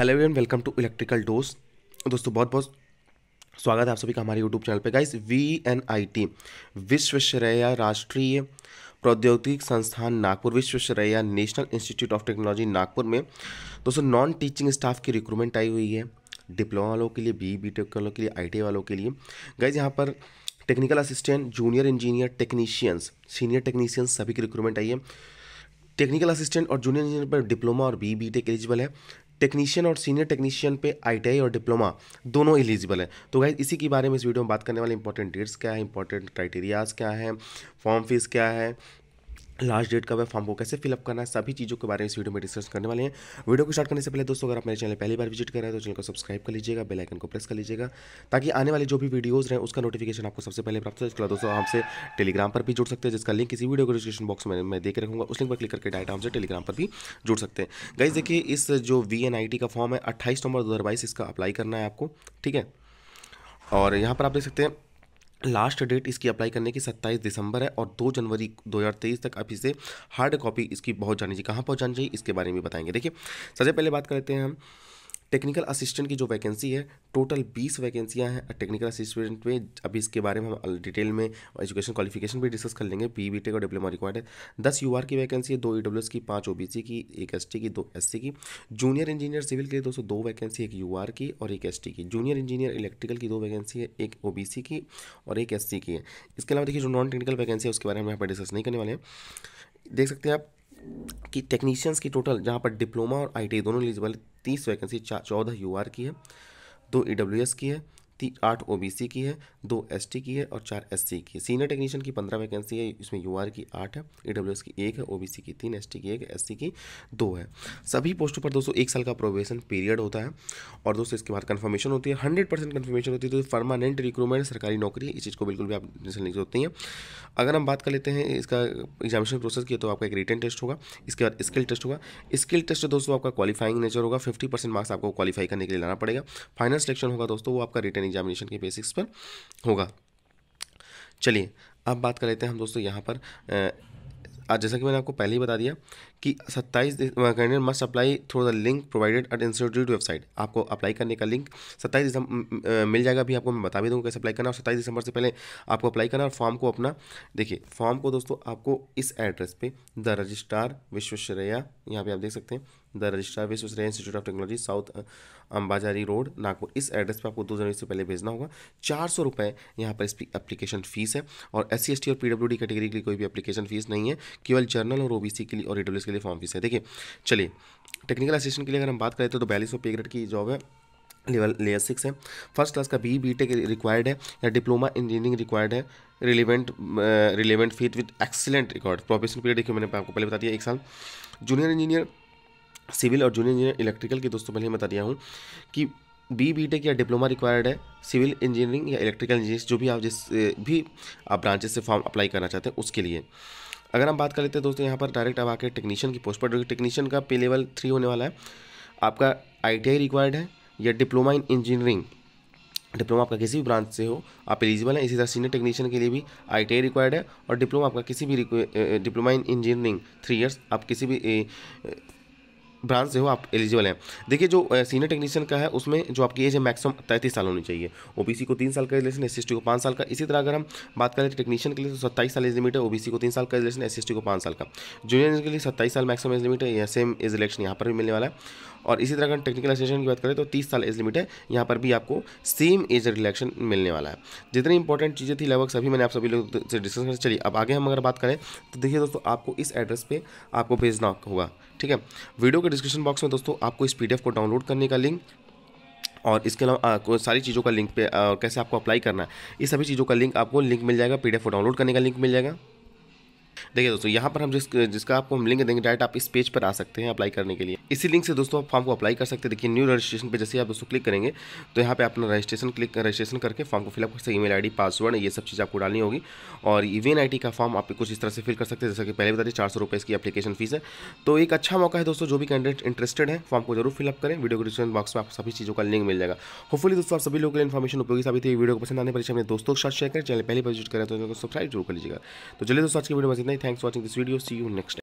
Hello everyone welcome to electrical dose दोस्तों, बहुत बहुत स्वागत है आप सभी का हमारे यूट्यूब चैनल पे। Guys V N I T Visvesvaraya राष्ट्रीय प्रौद्योगिक संस्थान Nagpur Visvesvaraya national institute of technology Nagpur में। दोस्तों नॉन टीचिंग स्टाफ की रिक्रूटमेंट आई हुई है डिप्लोमा वालों के लिए बी बी टेक वालों के लिए आई वालों के लिए। गाइज़ यहाँ पर technical assistant junior engineer technicians senior technicians सभी की रिक्रूटमेंट आई है। टेक्निकल असिस्टेंट और जूनियर इंजीनियर पर डिप्लोमा और बी बी टेक एलिजिबल है। टेक्नीशियन और सीनियर टेक्नीशियन पे आईटीआई और डिप्लोमा दोनों एलिजिबल है। तो गाइज़ इसी के बारे में इस वीडियो में बात करने वाले इंपॉर्टेंट डेट्स क्या है इंपॉर्टेंट क्राइटेरियाज क्या है फॉर्म फ़ीस क्या है लास्ट डेट कब है फॉर्म को कैसे फिलअप करना है, सभी चीज़ों के बारे में इस वीडियो में डिस्कस करने वाले हैं। वीडियो को स्टार्ट करने से पहले दोस्तों, अगर आप मेरे चैनल पहली बार विज़िट कर रहे हैं तो चैनल को सब्सक्राइब कर लीजिएगा, बेल आइकन को प्रेस कर लीजिएगा, ताकि आने वाले जो भी वीडियोज़ हैं, उसका नोटिफिकेशन आपको सबसे पहले प्राप्त हो इसके बाद दोस्तों हमसे टेलीग्राम पर भी जुड़ सकते हैं, जिसका लिंक किसी वीडियो को डिस्क्रिप्शन बॉक्स में, मैं देख रखूँगा। उस लिंक पर क्लिक करके डायरेक्ट हमसे टेलीग्राम पर भी जुड़ सकते हैं। गाइज़ देखिए, इस जो टी का फॉर्म है, अट्ठाईस नवंबर दो हज़ार बाईस, इसका अप्लाई करना है आपको, ठीक है? और यहाँ पर आप देख सकते हैं लास्ट डेट इसकी अप्लाई करने की 27 दिसंबर है और 2 जनवरी 2023 तक आप इसे हार्ड कॉपी इसकी बहुत जानी चाहिए। कहाँ पहुँचानी चाहिए, इसके बारे में बताएँगे। देखिए, सबसे पहले बात करते हैं हम टेक्निकल असिस्टेंट की जो वैकेंसी है, टोटल बीस वैकेंसियाँ हैं। टेक्निकल असिस्टेंट में, अभी इसके बारे में हम डिटेल में एजुकेशन क्वालिफिकेशन भी डिस्कस कर लेंगे। पी बी टेक और डिप्लोमा रिक्वायर्ड है। दस यू की वैकेंसी है, दो ई e की, पाँच ओ की, एक एस की, दो एस की। जूनियर इंजीनियर सिविल के लिए दोस्तों दो वैकेंसी, एक यूआर की और एक एस की। जूनियर इंजीनियर इलेक्ट्रिकल की दो वैकेंसी है, एक ओबीसी की और एक एससी की है। इसके अलावा देखिए जो नॉन टेक्निकल वैकेंसी है, उसके बारे में यहाँ पर डिस्कस नहीं करने वाले हैं। देख सकते हैं आप कि टेक्नीशियंस की टोटल जहाँ पर डिप्लोमा और आई दोनों एलिजिबल तीस वैकेंसी चौदह यूआर की है, दो ई e की है। आठ ओबीसी की है, दो एसटी की है और चार एससी की है। सीनियर टेक्नीशियन की पंद्रह वैकेंसी है, इसमें यूआर की आठ है ईडब्ल्यूएस की एक है ओबीसी की तीन एसटी की एक एससी की दो है। सभी पोस्टों पर दोस्तों, एक साल का प्रोवेशन पीरियड होता है और दोस्तों, इसके बाद कन्फर्मेशन होती है। हंड्रेड परसेंट कन्फर्मेशन होती है तो परमानेंट रिक्रूटमेंट सरकारी नौकरी, इस चीज़ को बिल्कुल भी आप टेंशन नहीं हैं। अगर हम बात कर लेते हैं इसका एग्जामिनेशन प्रोसेस की तो आपका एक रिटर्न टेस्ट होगा, इसके बाद स्किल टेस्ट होगा। स्किल टेस्ट दोस्तों, आपका क्वालिफाइंग नेचर होगा फिफ्टी मार्क्स आपको क्वालिफाई करने के लिए लाना पड़ेगा। फाइनल सिलेक्शन होगा दोस्तों, वो आपका रिटर्न एग्जामिनेशन के बेसिक्स पर होगा। चलिए, अब बात कर लेते हैं हम दोस्तों यहाँ पर। आज जैसा कि मैंने आपको पहले ही बता दिया कि सत्ताईस candidate must apply through the link provided at institute website आपको अप्लाई करने का लिंक सत्ताईस दिसंबर मिल जाएगा। अभी आपको मैं बता भी दूँगा कैसे अप्लाई करना और सत्ताईस दिसंबर से पहले आपको अप्लाई करना और फॉर्म को अपना, देखिए फॉर्म को दोस्तों आपको इस एड्रेस पे द रजिस्ट्रार विश्वेश्वरैया, यहाँ पे आप देख सकते हैं the registrar Visvesvaraya institute of technology south Ambazari road, Nagpur. इस एड्रेस पर आपको दो जनवरी से पहले भेजना होगा। चार सौ रुपये यहाँ पर इसकी एप्लीकेशन फ़ीस है और एस सी एस टी और पी डब्ल्यू डी कैटेगरी के लिए कोई भी एप्लीकेशन फ़ीस नहीं है। केवल जर्नल और ओ बी सी के लिए और ई डब्ल्यू के लिए फॉर्म फ़ीस है। देखिए, चलिए टेक्निकल असिस्टेंट के लिए अगर हम बात करें तो बयालीस सौ पे ग्रेड की जॉब है। लेवल लेयर सिक्स है। फ़र्स्ट क्लास का बी बी टेक रिक्वायर्ड है या डिप्लोमा इंजीनियरिंग रिक्वायर्ड है। Relevant relevant field with excellent record professional period देखिए मैंने आपको पहले बता दिया एक साल। जूनियर इंजीनियर सिविल और जूनियर इंजीनियर इलेक्ट्रिकल की दोस्तों, पहले बता दिया हूँ कि बी बी टेक या डिप्लोमा रिक्वायर्ड है सिविल इंजीनियरिंग या इलेक्ट्रिकल इंजीनियर जो भी आप जिस भी आप ब्रांचेस से फॉर्म अप्लाई करना चाहते हैं, उसके लिए। अगर हम बात कर लेते हैं दोस्तों, यहाँ पर डायरेक्ट अब आके टेक्नीशियन की पोस्ट पर टेक्नीशियन का पे लेवल थ्री होने वाला है। आपका आईटीआई रिक्वायर्ड है या डिप्लोमा इन इंजीनियरिंग डिप्लोमा आपका किसी भी ब्रांच से हो, आप एलिजिबल हैं, इसी तरह सीनियर टेक्नीशियन के लिए भी आईटीआई रिक्वायर्ड है और डिप्लोमा आपका किसी भी diploma in engineering three years आप किसी भी ब्रांच से हो, आप एलिजिबल हैं। देखिए, जो सीनियर टेक्नीशियन का है, उसमें जो आपकी एज है मैक्सिमम तैंतीस साल होनी चाहिए। ओबीसी को तीन साल का रिलेशन एस को पाँच साल का। इसी तरह अगर हम बात करें टेक्नीशियन के लिए तो सत्ताईस साल एज लिमिट है ओबीसी को तीन साल का रिलेशन एस को पाँच साल का। जूनियर के लिए सत्ताईस साल मैक्सिमम एज लिमिट है या सेम एज इलेक्शन यहाँ पर भी मिलने वाला है। और इसी तरह अगर टेक्निकल असिस्टेंट की बात करें तो तीस साल एज लिमिट है, यहाँ पर भी आपको सेम एज रिलेक्शन मिलने वाला है। जितनी इंपॉर्टेंट चीज़ें थी लगभग सभी मैंने आप सभी लोग से डिस्कस कर, चलिए, अब आगे हम अगर बात करें तो देखिए दोस्तों, आपको इस एड्रेस पे आपको भेजना होगा, ठीक है? वीडियो के डिस्क्रिप्शन बॉक्स में दोस्तों आपको इस पीडीएफ को डाउनलोड करने का लिंक और इसके अलावा सारी चीज़ों का लिंक पे आ, कैसे आपको अप्लाई करना है ये सभी चीज़ों का लिंक आपको लिंक मिल जाएगा पीडीएफ को डाउनलोड करने का लिंक मिल जाएगा। देखिए दोस्तों, यहाँ पर हम जिस, जिसका आपको हम लिंक देंगे डायरेक्ट आप इस पेज पर आ सकते हैं अप्लाई करने के लिए। इसी लिंक से दोस्तों, आप फॉर्म को अप्लाई कर सकते हैं। देखिए न्यू रजिस्ट्रेशन पे जैसे आप दोस्तों क्लिक करेंगे तो यहाँ पे अपना रजिस्ट्रेशन क्लिक रजिस्ट्रेशन करके फॉर्म को फिलअप कर सकते ई ईमेल आईडी पासवर्ड ये सब चीज़ आपको डालनी होगी। और इवेन आई टी का फॉर्म आप कुछ इस तरह से फिल कर सकते हैं, जैसा कि पहले बता दें, चार सौ इसकी अपलीकेशन फ़ीस है। तो एक अच्छा मौका है दोस्तों, जो भी कैंडिडेट इंटरेस्टेड है फॉर्म को ज़रूर फिलअप करें। वीडियो डिस्क्रिप्शन बॉक्स में आप सभी चीज़ों का लिंक मिल जाएगा। होपफुली दोस्तों, आप सभी लोगों के लिए इन्फॉर्मेशन उपयोगी साबित है वीडियो को पसंद आने पर अपने दोस्तों के साथ शेयर करें। चैनल पहले पर विज़िट करें तो सब्सक्राइब ज़रूर कर लीजिएगा। तो चलिए दोस्तों, आज की वीडियो में thanks for watching this video. See you next time.